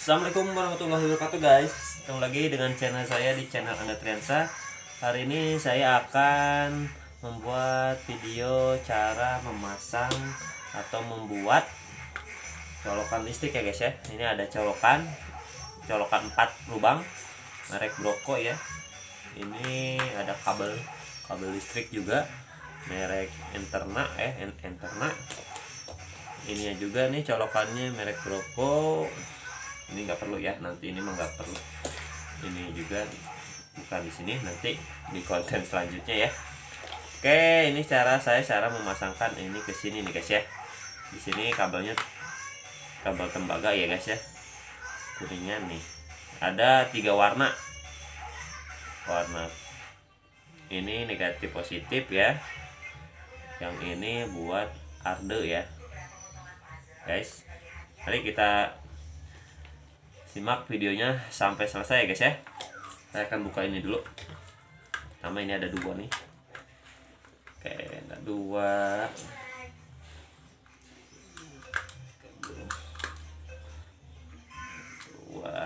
Assalamualaikum warahmatullahi wabarakatuh guys. Ketemu lagi dengan channel saya di channel Angga Triansa. Hari ini saya akan membuat video cara memasang atau membuat colokan listrik ya guys ya. Ini ada colokan Colokan 4 lubang Merek Broco ya. Ini ada kabel Kabel listrik juga Merek Enterna eh Enterna. Ini juga nih colokannya merek Broco ini nggak perlu ya nanti ini mah nggak perlu. Ini juga bukan di sini nanti di konten selanjutnya ya. Oke ini cara saya cara memasangkan ini ke sini nih guys ya. Di sini kabelnya kabel tembaga ya guys ya. Kuningan nih. Ada tiga warna. Warna ini negatif positif ya. Yang ini buat arde ya. Guys mari kita simak videonya sampai selesai ya guys ya. Saya akan buka ini dulu. Pertama ini ada dua nih. Oke ada dua. Dua.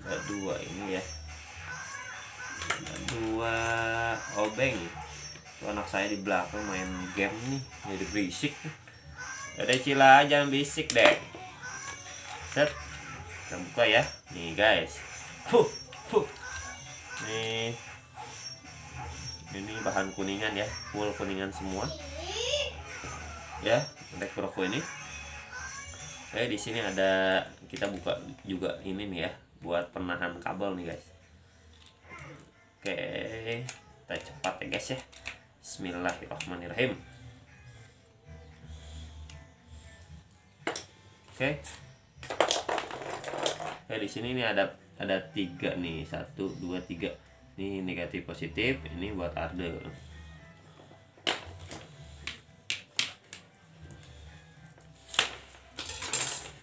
Ada dua ini ya. Ada dua. Obeng Tuh anak saya di belakang main game nih. Jadi berisik. Ada cila jangan bisik deh set. Kita buka ya. Nih guys. Huh, huh. nih. Ini bahan kuningan ya. Full kuningan semua. Ya untuk rokok ini. Oke di sini ada kita buka juga ini nih ya buat penahan kabel nih guys. Oke kita cepat ya guys ya. Bismillahirrahmanirrahim. Oke oke di sini ini ada ada tiga nih satu dua tiga ini negatif positif ini buat arde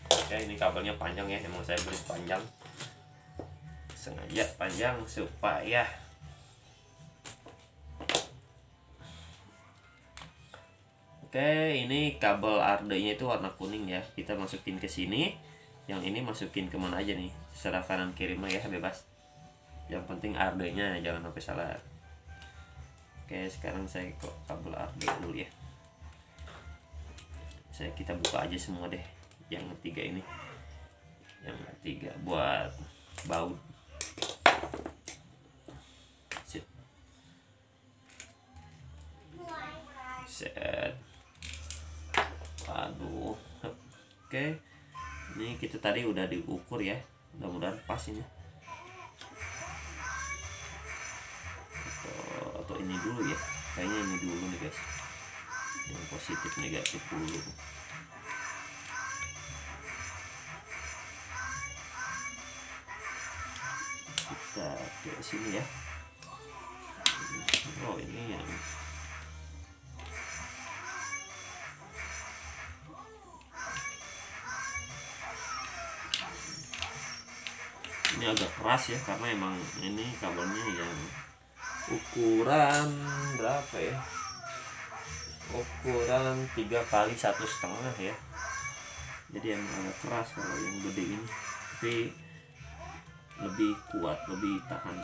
oke ini kabelnya panjang ya emang saya beri panjang sengaja panjang supaya Oke, ini kabel arde-nya itu warna kuning ya. Kita masukin ke sini. Yang ini masukin ke mana aja nih? Serah kanan kiri mah ya bebas. Yang penting arde-nya jangan sampai salah. Oke, sekarang saya kok kabel arde dulu ya. Saya kita buka aja semua deh. Yang ketiga ini. Yang ketiga buat baut. Set. Set aduh oke ini kita tadi udah diukur ya mudah-mudahan pas ini. Atau, atau ini dulu ya kayaknya ini dulu nih guys. Yang positif negatif dulu. Kita ke sini ya. Oh ini yang ini agak keras ya karena emang ini kabelnya yang ukuran berapa ya? Ukuran tiga kali satu setengah ya. Jadi emang agak keras kalau yang gede ini. Tapi lebih kuat lebih tahan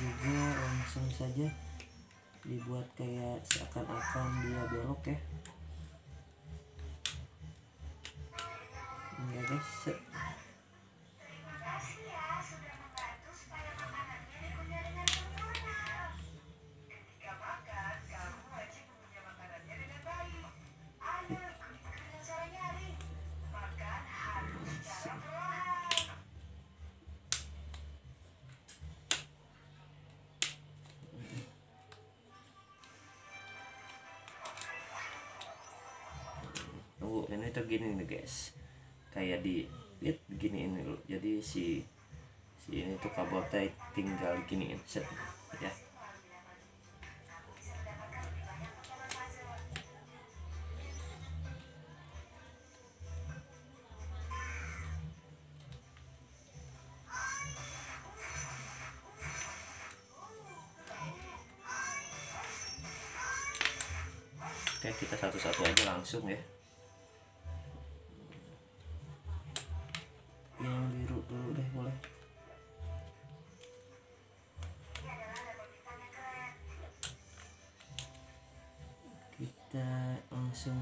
juga langsung saja dibuat kayak seakan-akan dia belok ya. Ya guys tuh gini nih guys. Kayak di lihat begini ini loh. Jadi si si ini tuh kabel teh tinggal giniin set ya. Oke kita satu-satu aja langsung ya Kita langsung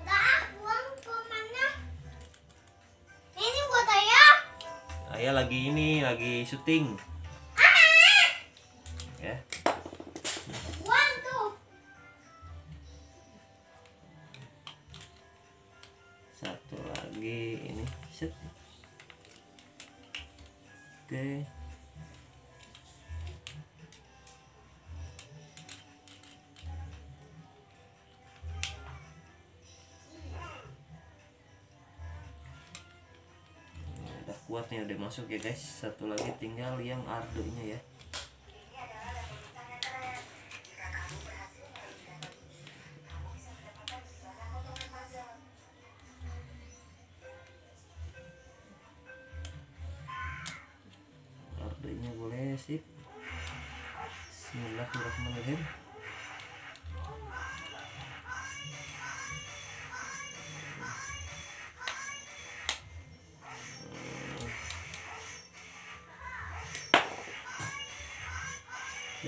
Enggak, buang ke mana? Ini buat ayah. Ayah lagi ini lagi syuting ya Buang tuh. satu lagi ini set oke Ini nih udah masuk ya guys. Satu lagi tinggal yang ardonya ya. Ardonya boleh sip. Bismillahirrahmanirrahim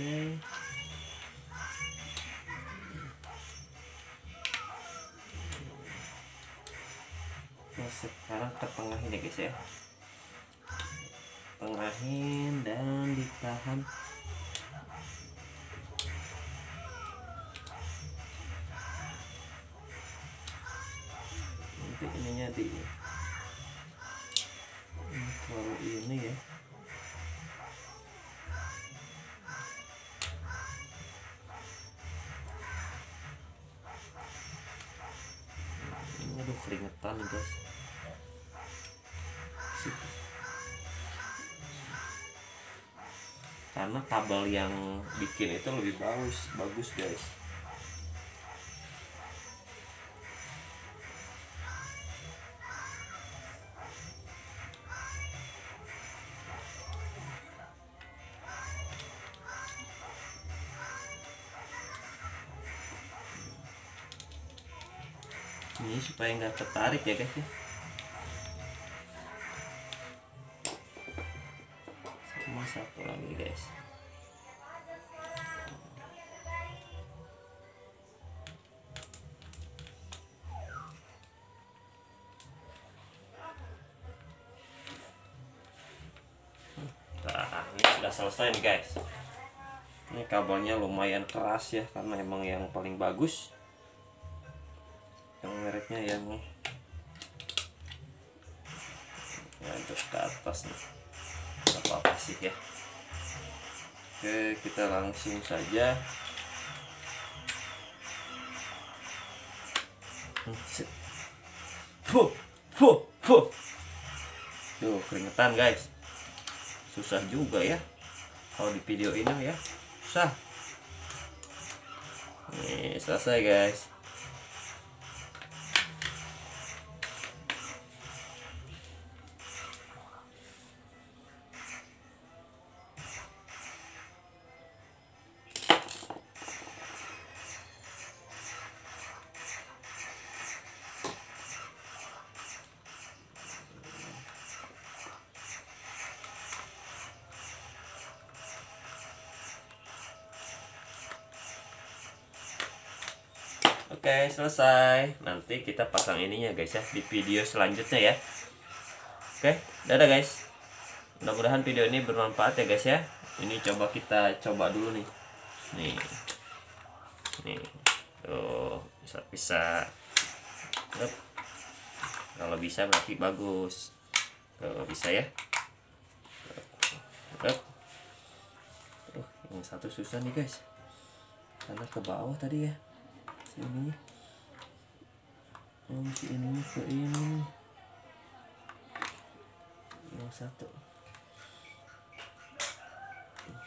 Oke. Oke, sekarang ke tengahin ya guys ya. Tengahin dan ditahan. Nanti ininya di terlalu ini ya. Keringetan guys. Karena kabel yang bikin itu lebih bagus, bagus guys. Ini supaya nggak ketarik ya guys ya. Sama satu lagi guys. Nah, sudah selesai nih guys. Ini kabelnya lumayan keras ya karena emang yang paling bagus yang mereknya yang ya terus ke atas nih. Nggak apa-apa sih ya. Oke kita langsung saja. Hmm. Fuh, fuh, fuh. Tuh keringetan guys. Susah juga ya. Kalau di video ini ya. Susah. Nih selesai guys Oke, selesai. Nanti kita pasang ininya guys ya di video selanjutnya ya. Oke, dadah guys. Mudah-mudahan video ini bermanfaat ya guys ya. Ini coba kita coba dulu nih. Nih. Nih. Tuh, bisa-bisa. Kalau bisa berarti bagus. Tuh, bisa ya. Aduh, yang satu susah nih guys. Karena ke bawah tadi ya si ininya oh si ininya ke ini. Yang satu.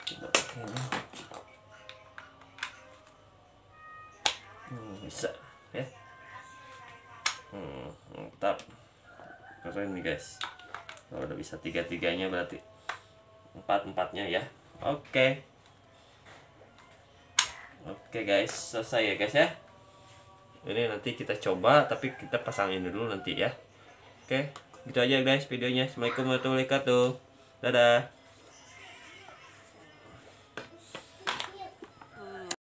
Ini. Hmm, bisa ya. Hmm, mantap. Keren nih guys. Kalau udah bisa tiga tiganya berarti empat empatnya ya. Oke. Oke guys. Selesai ya guys ya ini nanti kita coba tapi kita pasangin dulu nanti ya. Oke gitu aja guys videonya. Assalamualaikum warahmatullahi wabarakatuh. Dadah